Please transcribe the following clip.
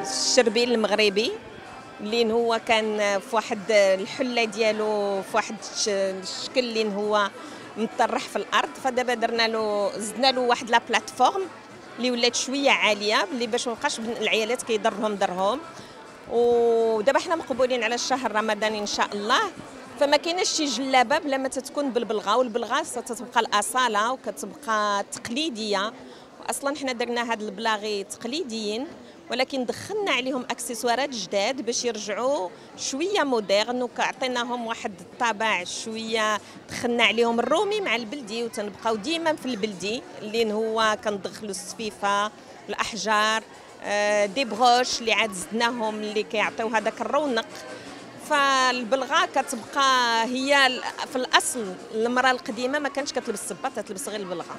الشربين المغربي اللي هو كان في واحد الحلة ديالو في واحد الشكل اللي هو مطرح في الأرض. فدابا درنا له زدنا له واحد لا بلاتفورم اللي ولات شوية عالية اللي باش ما بقاش العيالات كيضرهم درهم. ودابا حنا مقبولين على الشهر رمضان إن شاء الله. فما كايناش شي جلابه بلا ما تتكون بالبلغة والبلغة ستتبقى الأصالة وكتبقى تقليدية. أصلا حنا درنا هاد البلاغي تقليديين ولكن دخلنا عليهم accessoires جداد باش يرجعوا شوية moderne وكعطيناهم واحد الطابع شوية. دخلنا عليهم الرومي مع البلدي وتنبقاو ديما في البلدي اللي هو كندخلوا السفيفه الأحجار آه، des broches اللي عاد زدناهم اللي كيعطيو هذاك الرونق. فالبلغه كتبقى هي في الأصل المرأة القديمة ما كانتش كتلبس الصباط تلبس غير البلغة.